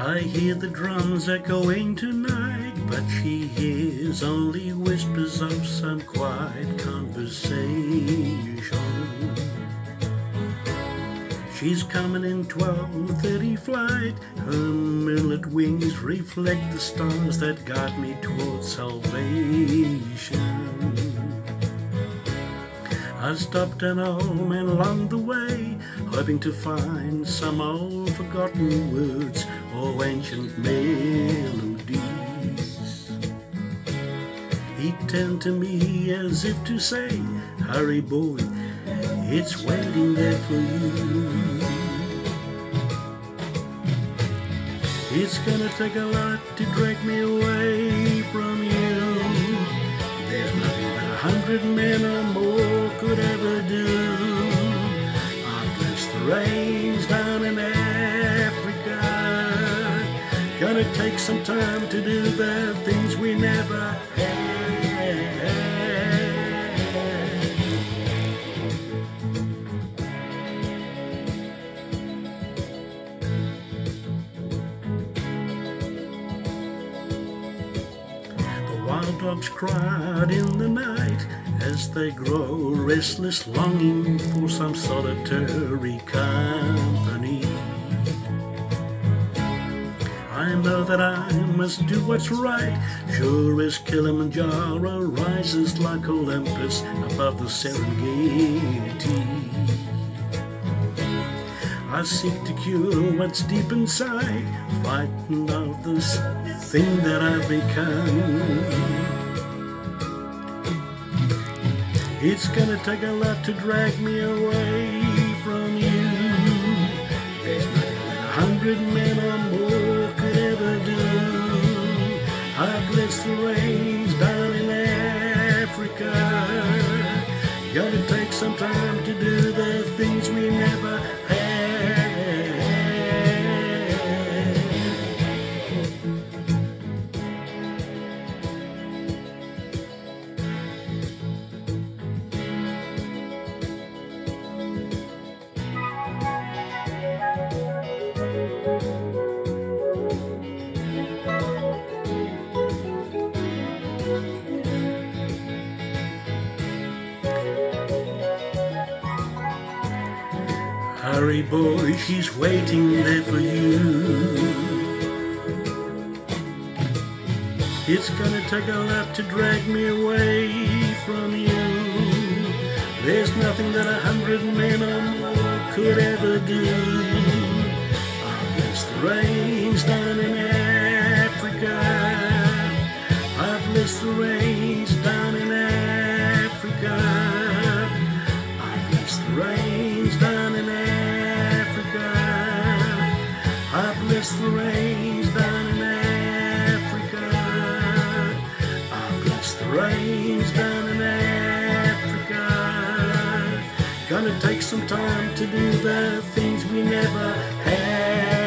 I hear the drums echoing tonight, but she hears only whispers of some quiet conversation. She's coming in 12:30 flight. Her moonlit wings reflect the stars that guide me towards salvation. I stopped an man along the way, hoping to find some old forgotten words ancient melodies. He turned to me as if to say, Hurry, boy, it's waiting there for you. It's gonna take a lot to drag me away from you. There's nothing that a hundred men or more could ever do. I bless the rains Gonna take some time to do the things we never had. The wild dogs cried in the night as they grow restless, longing for some solitary company. Do what's right, sure as Kilimanjaro rises like Olympus above the Serengeti. I seek to cure what's deep inside, frightened of this thing that I've become. It's gonna take a lot to drag me away from you. There's that a hundred men or I the rains down in Africa. Gonna take some time to do the things we never Hurry, boy, she's waiting there for you. It's gonna take a lot to drag me away from you. There's nothing that a hundred men or more could ever do. Bless the rains down in Africa. I bless the rains miss the rains down in Africa. I've lost the rains down in Africa. Gonna take some time to do the things we never had.